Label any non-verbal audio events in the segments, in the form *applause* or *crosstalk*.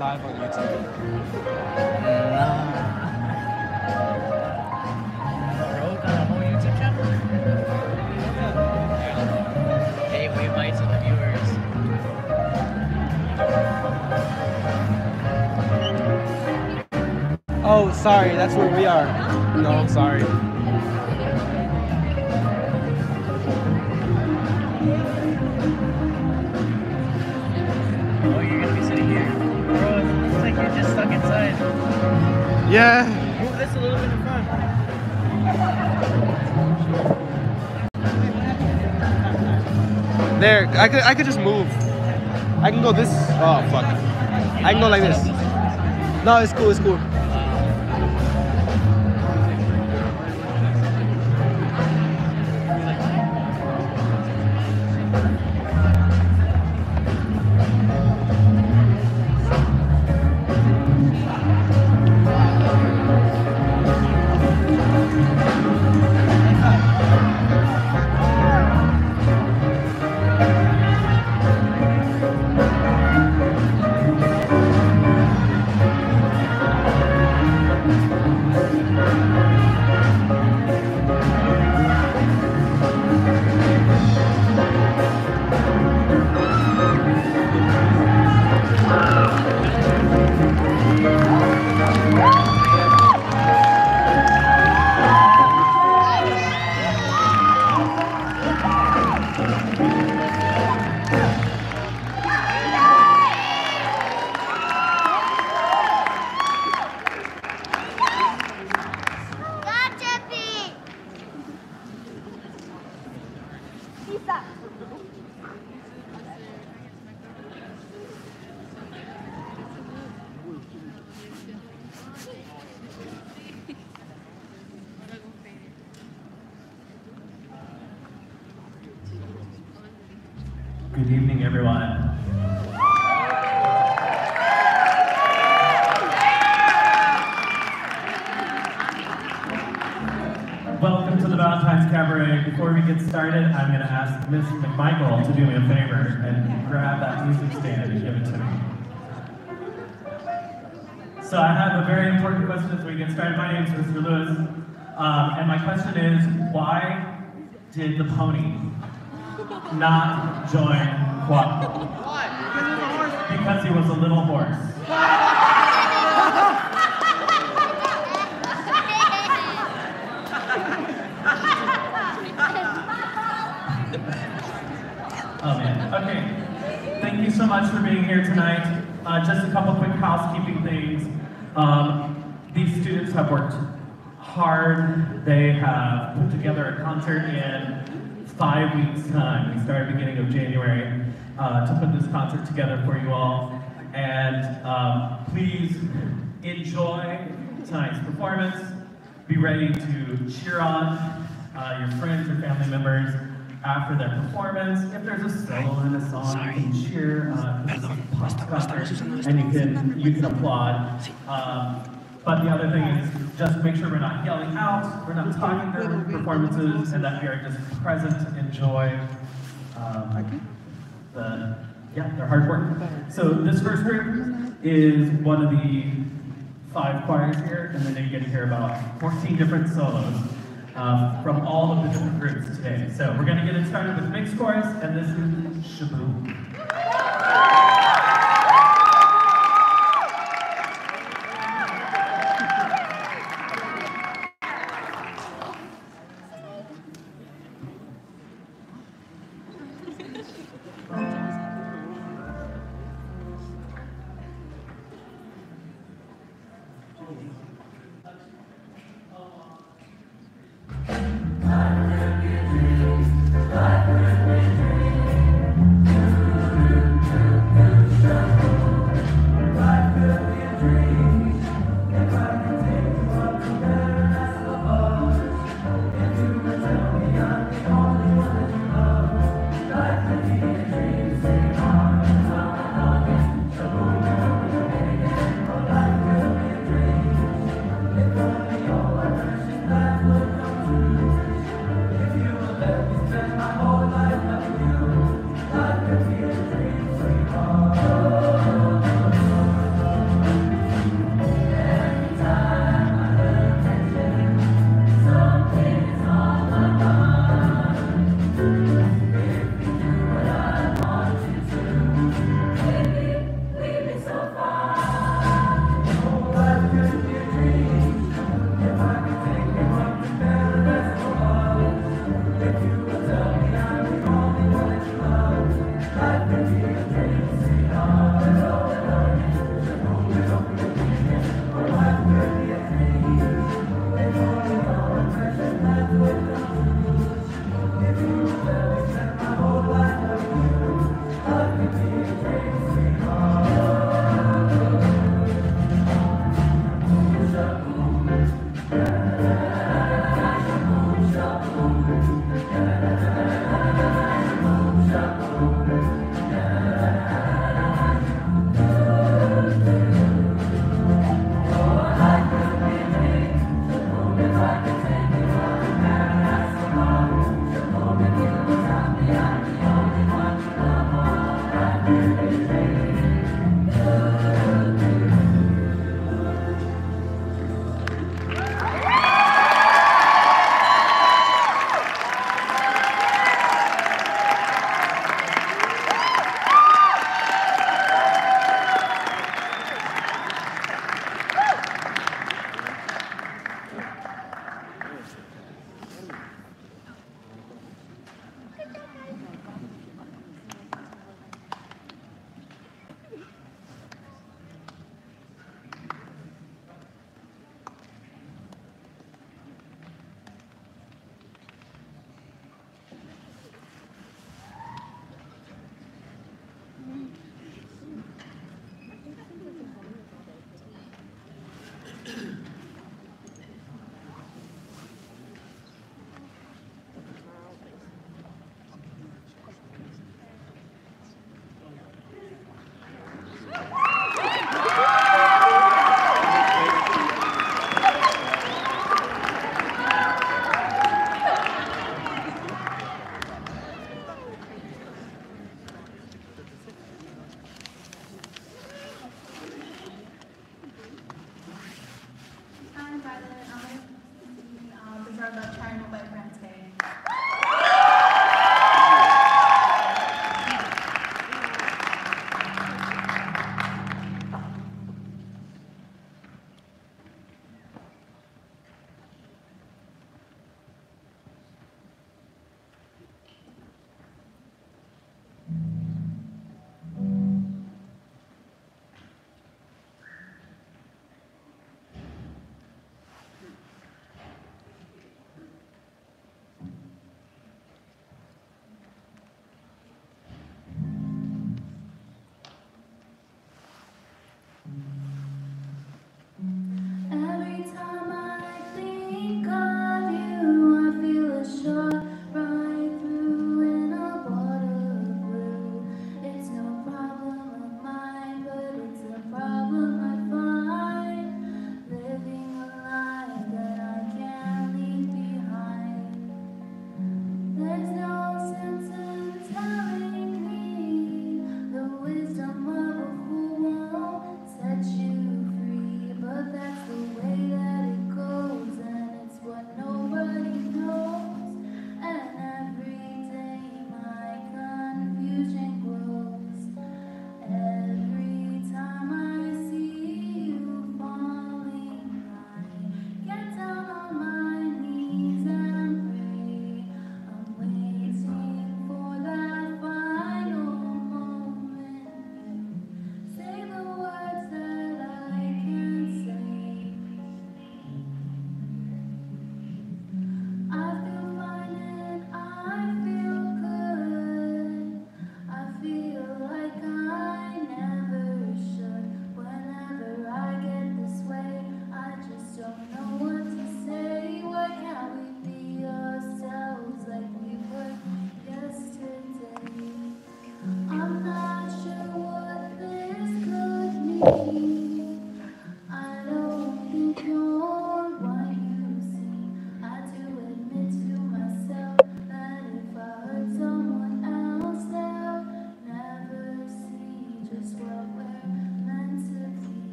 live on YouTube. Bro got a whole YouTube channel? Hey, we invite some viewers. Oh, sorry, that's where we are. No, sorry. Yeah. Move this a little bit in front. There, I could I could just move. I can go this. Oh fuck. I can go like this. No, it's cool. It's cool. Miss McMichael to do me a favor and grab that music stand and give it to me. So I have a very important question as we get started. My name is Mr. Lewis, um, and my question is, why did the pony not join Quad? Because he was a little horse. Thank you so much for being here tonight. Uh, just a couple quick housekeeping things. Um, these students have worked hard. They have put together a concert in five weeks' time. We started beginning of January uh, to put this concert together for you all. And um, please enjoy tonight's performance. Be ready to cheer on uh, your friends or family members after their performance. If there's a solo in a song, you can cheer. Uh, 'cause it's a pop and you can you can applaud. Um, but the other thing is just make sure we're not yelling out, we're not talking during performances, and that we are just present to enjoy um, the yeah their hard work. So this first group is one of the five choirs here, and then you get to hear about 14 different solos um, from all of the different groups today. So we're going to get it started with mixed chorus, and this is Sh-Boom.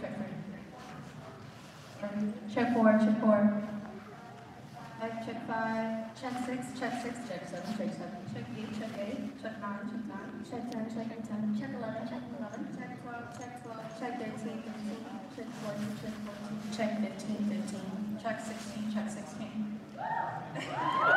check three. Check four, check four. Check, check five, check six, check six, check seven, check seven, check eight, check eight, check nine, check nine, check ten, check ten, check eleven, check eleven, check twelve, check twelve, check thirteen, thirteen, check fourteen, check fourteen, check fifteen, fifteen, check sixteen, check sixteen. *laughs*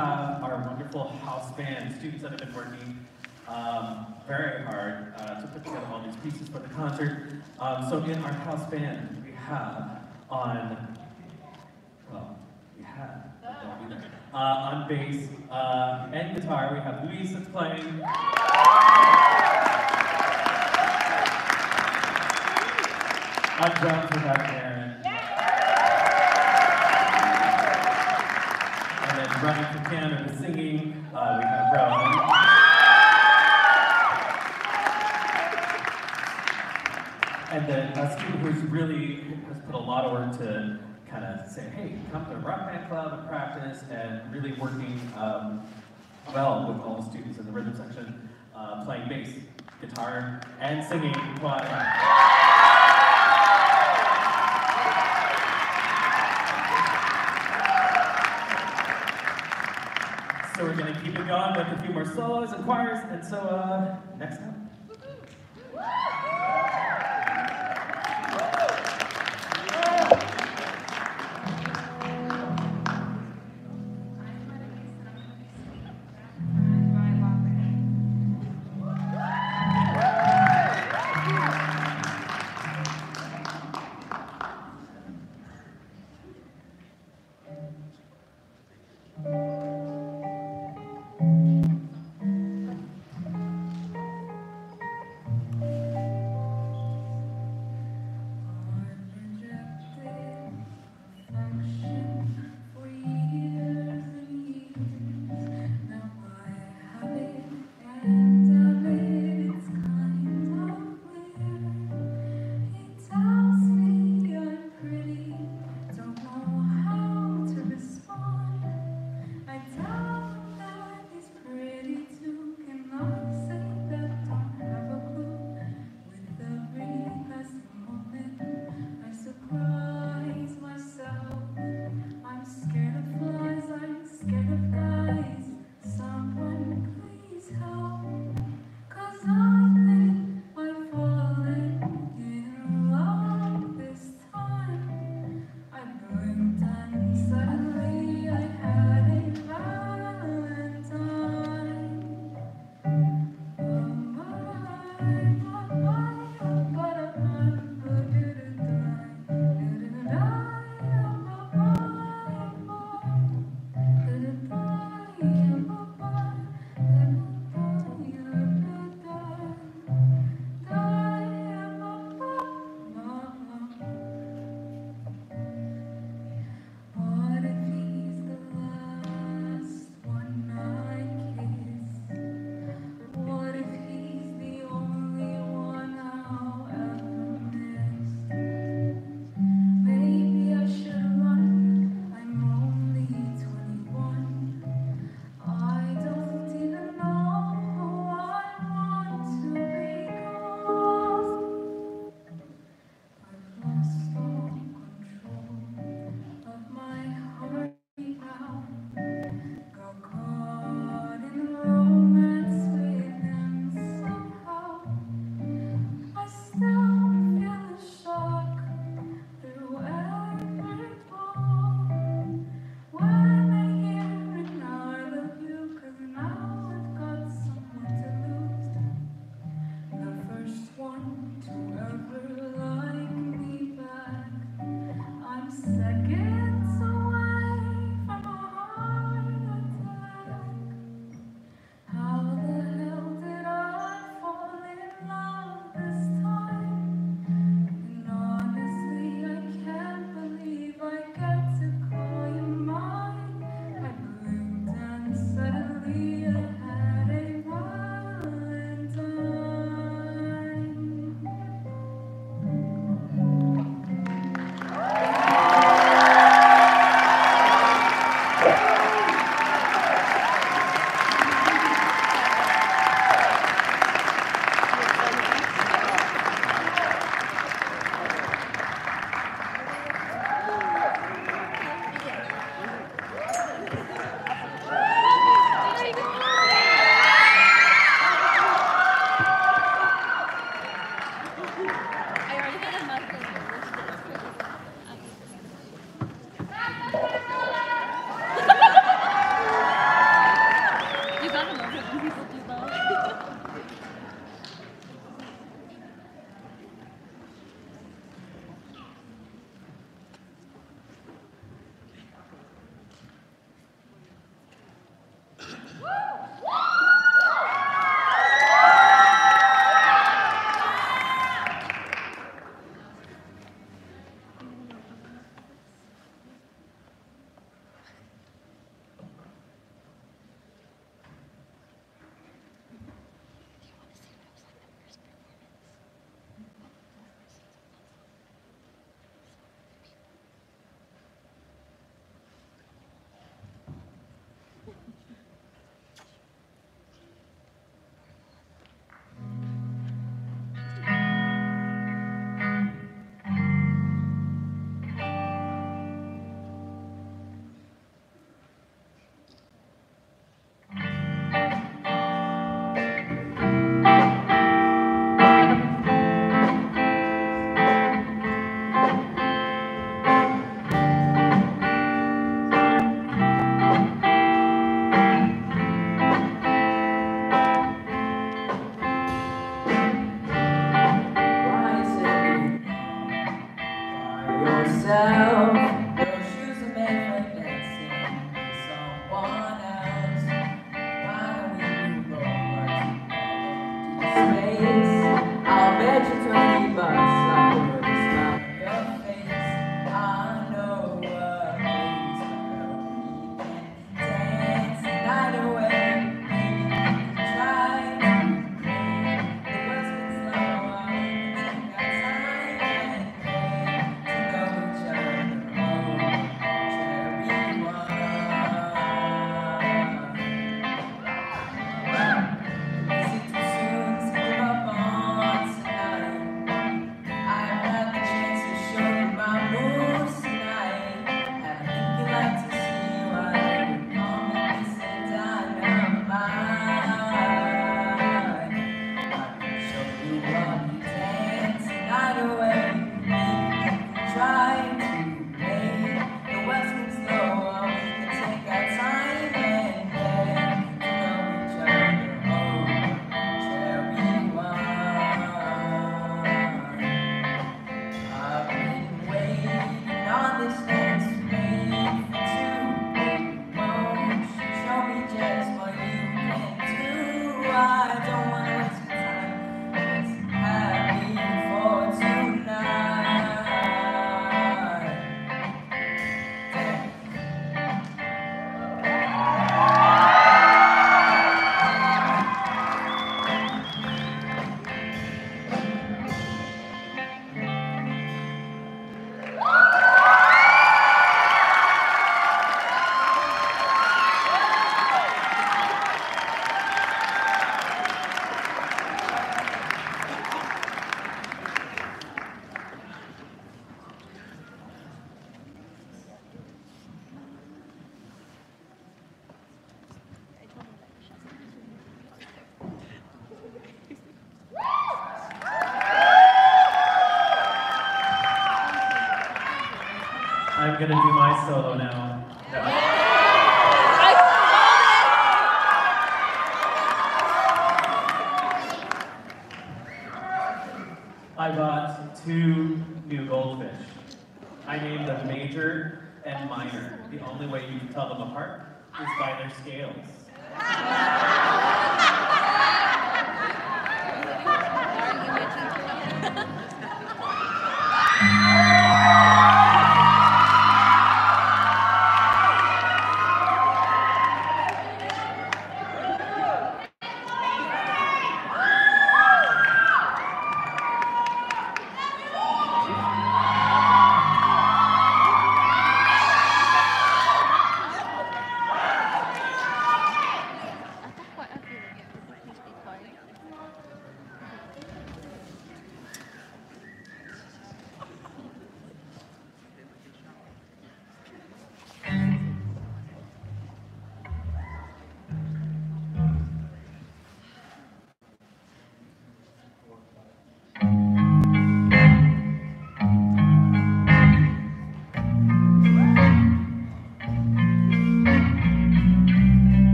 have our wonderful house band, students that have been working um, very hard uh, to put together all these pieces for the concert. Um, so in our house band, we have on, well, we have. Uh, on bass uh, and guitar, we have Luis that's playing. On drums, we have Aaron. Running for and singing, uh, we have Rowan. And then a student who's really has put a lot of work to kind of say, hey, come to Rock Band Club and practice, and really working um, well with all the students in the rhythm section, uh, playing bass, guitar, and singing. So we're gonna keep it going with a few more solos and choirs, and so uh, next up.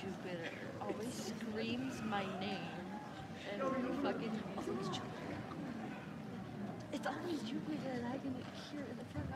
Jupiter always screams my name and fucking always Jupiter. It's always Jupiter and I can hear in the front.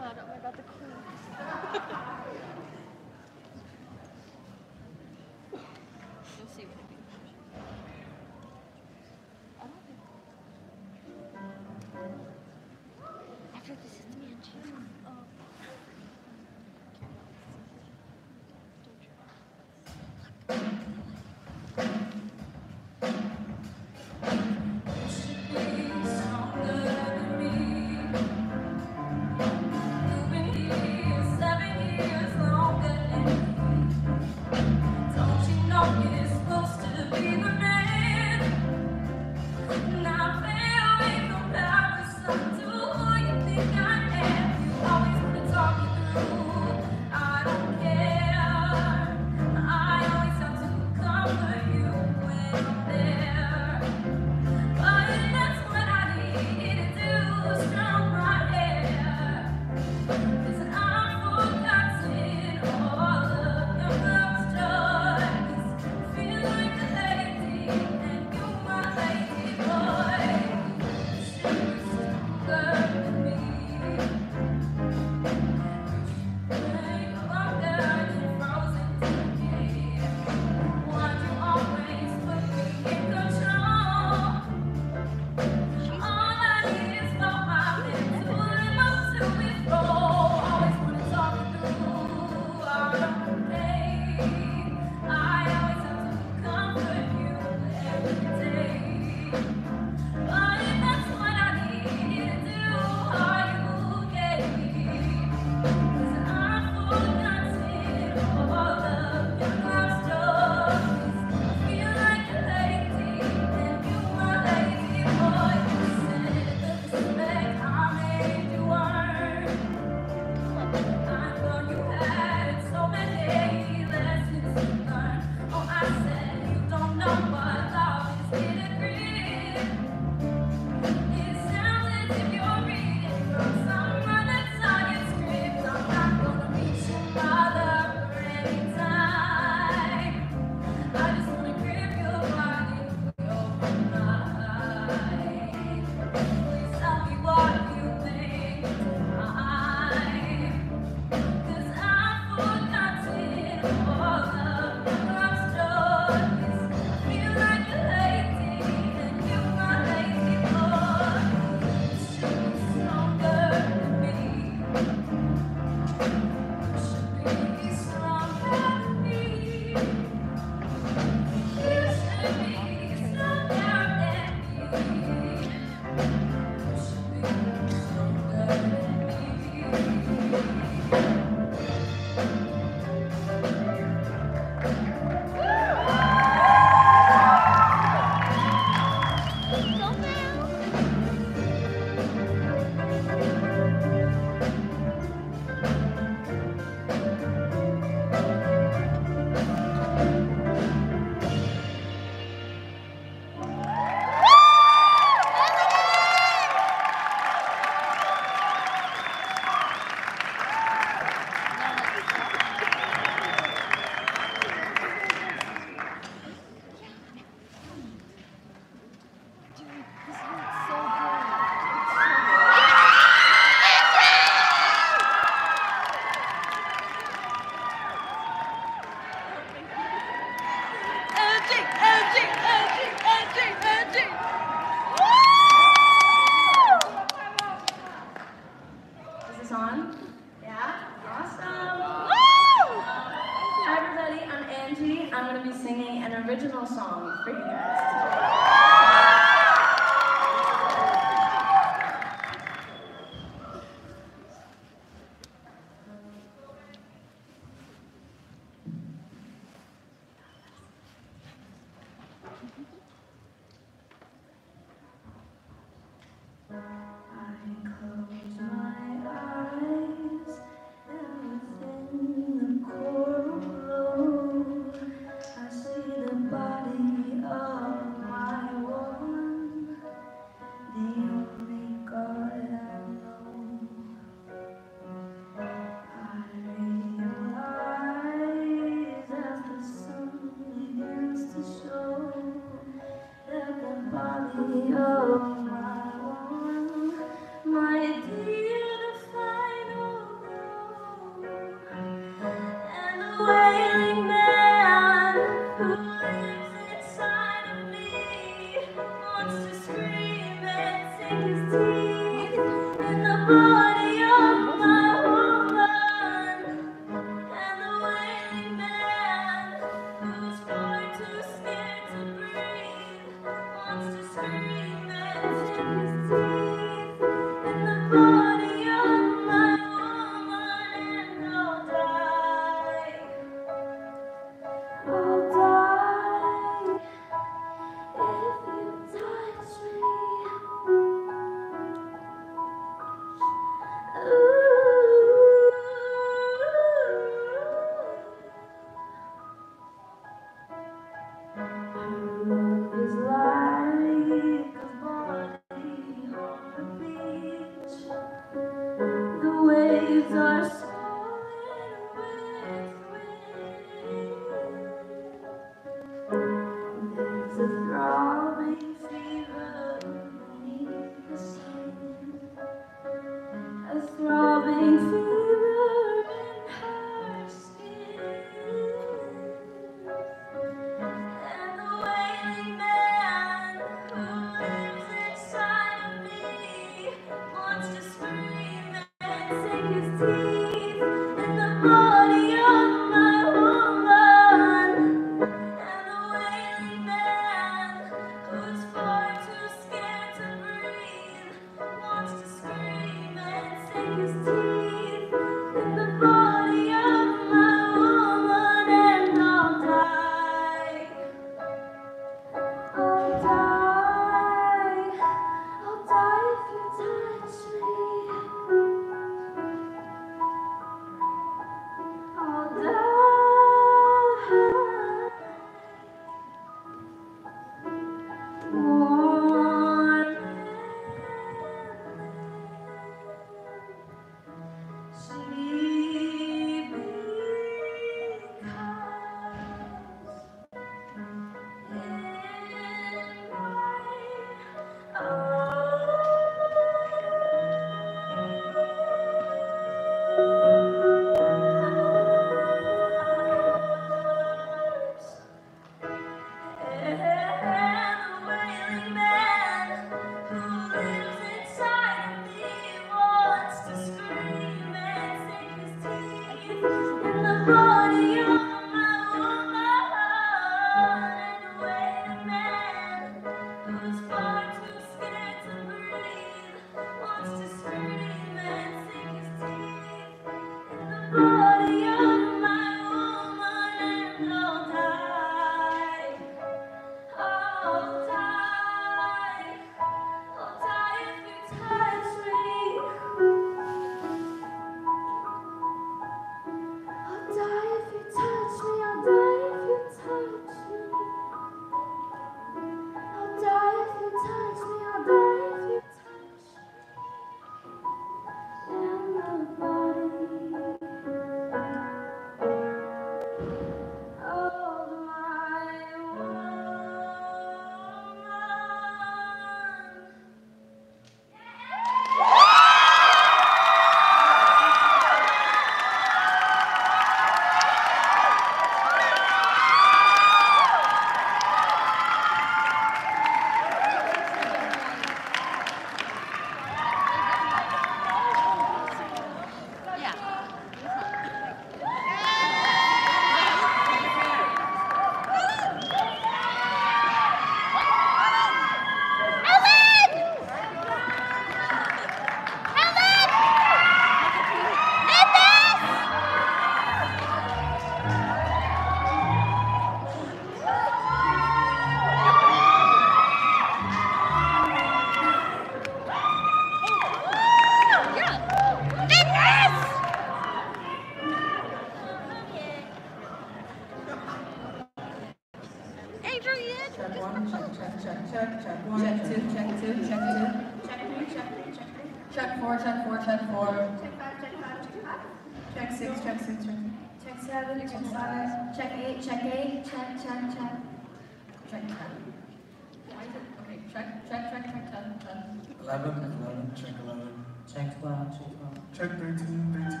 Check 13, 13.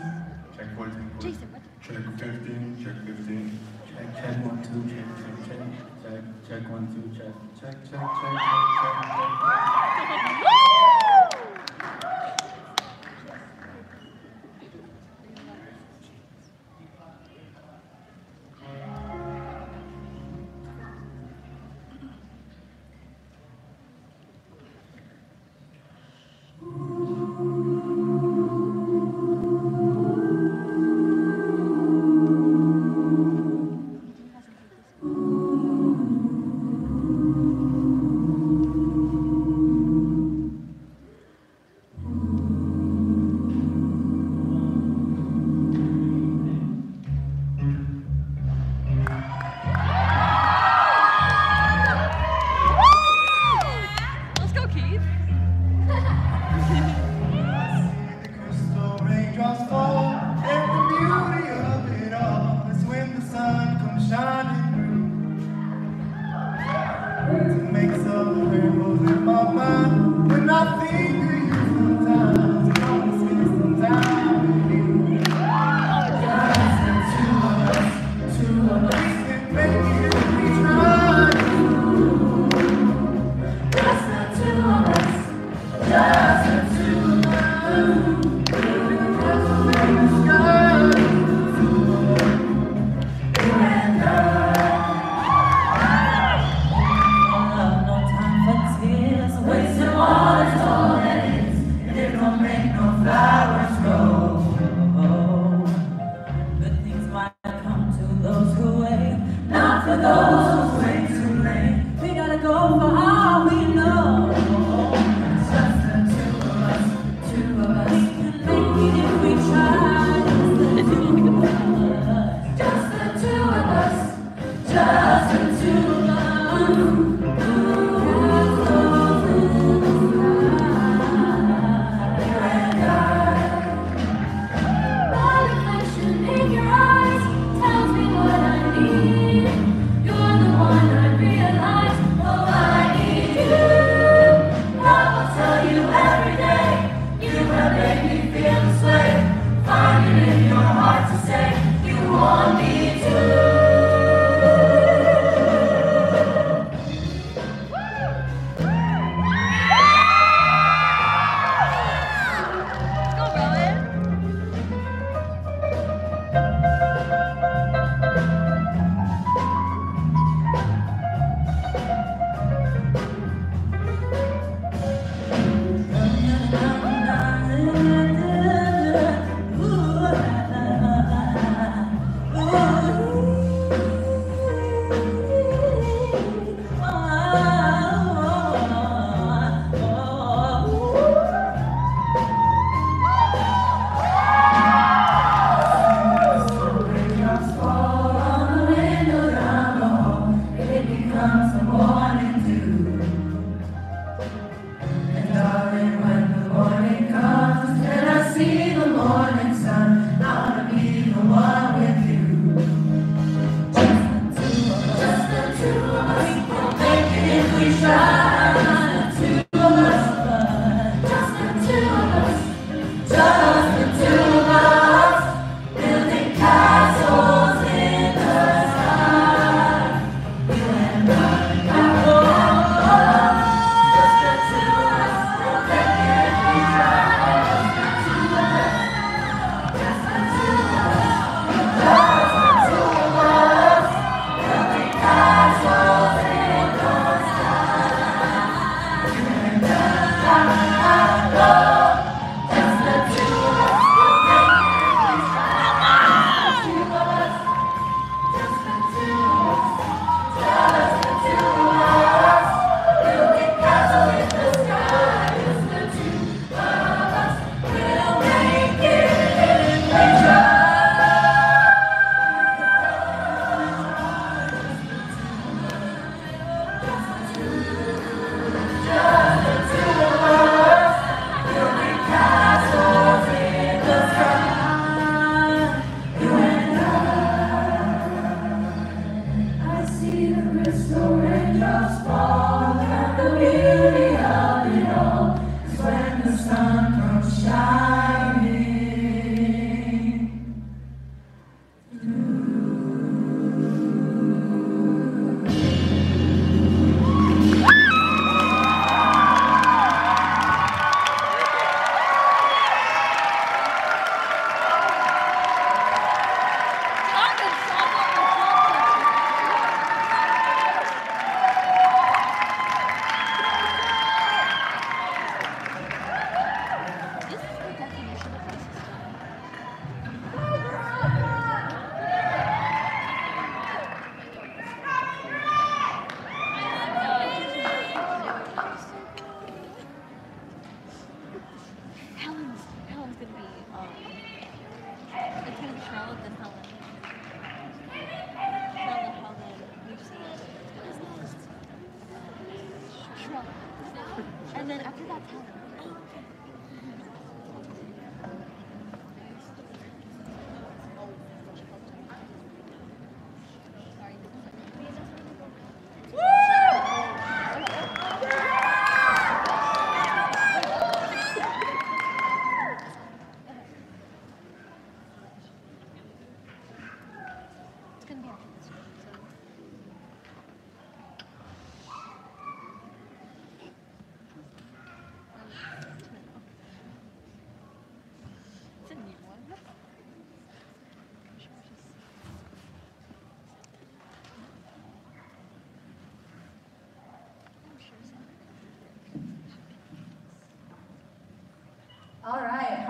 Check 14, 14. Jason. Check 15, check 15. Check, check, 1, 2, check, check, check. Check, check, 1, 2, check. Check, check, check, check, check, check. *laughs* check.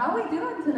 How are we doing tonight?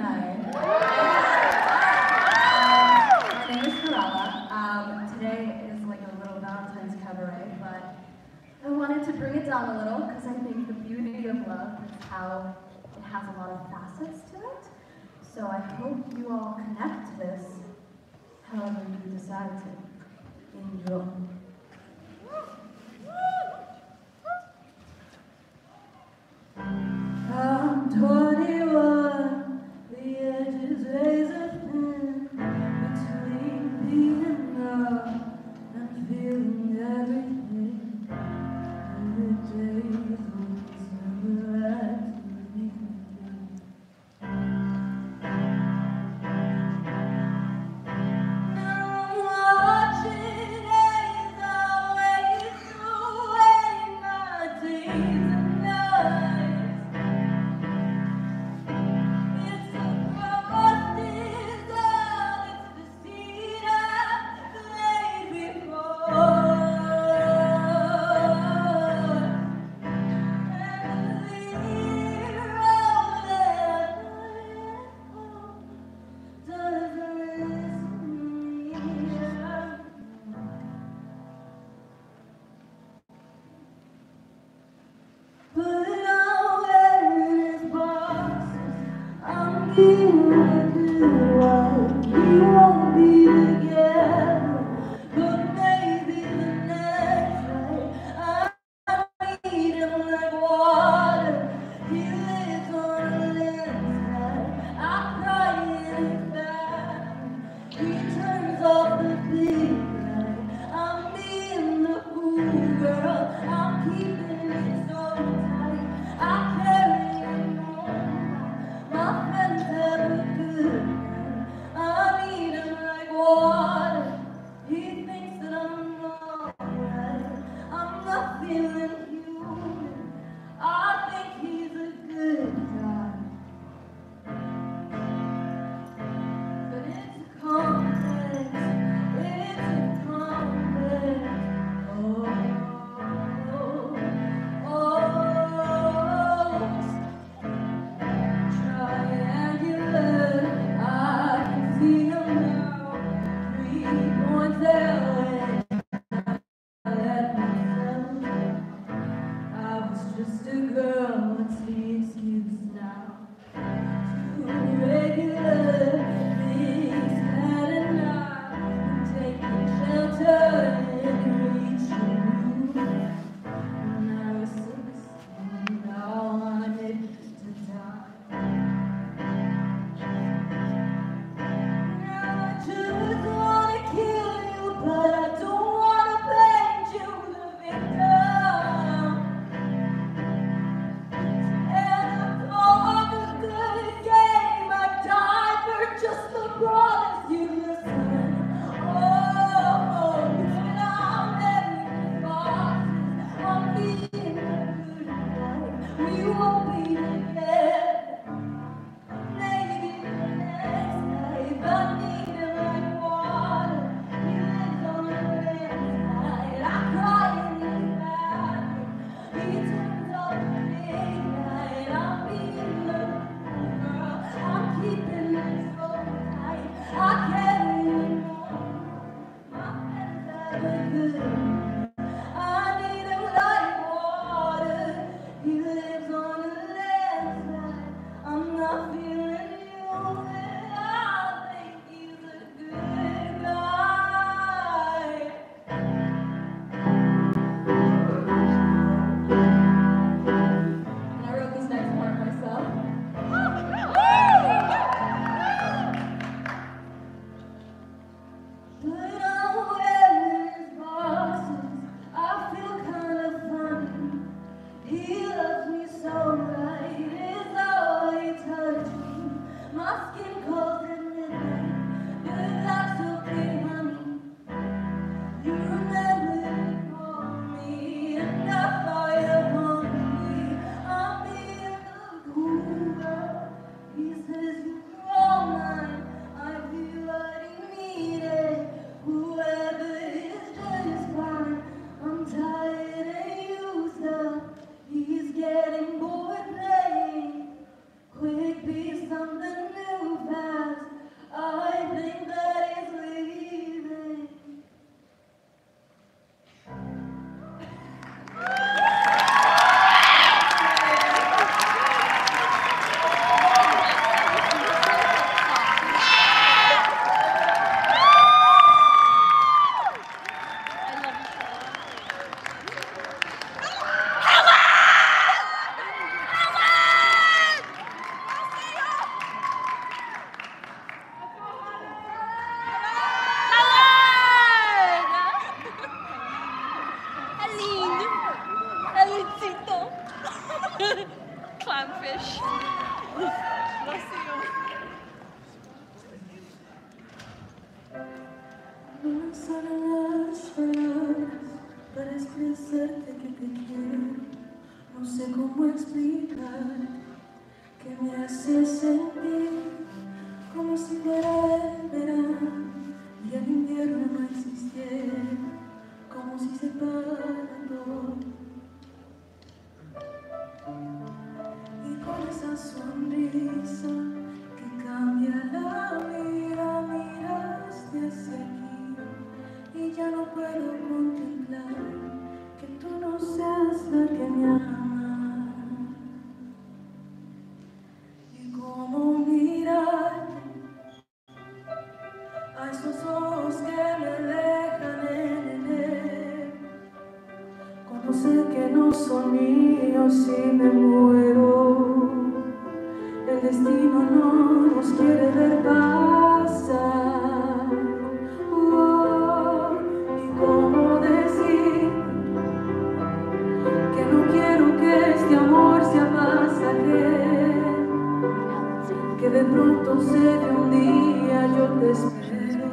de pronto sé que un día yo te espero.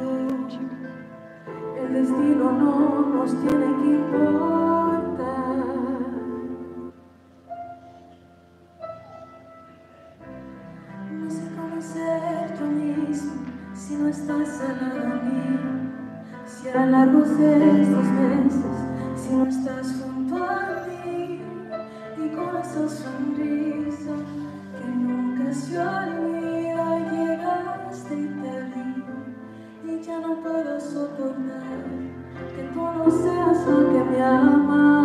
El destino no nos tiene que importar. No sé cómo ser yo mismo si no estás al lado mío. Si eran largos estos meses, si no estás junto a mí, mi corazón sonríe. Rama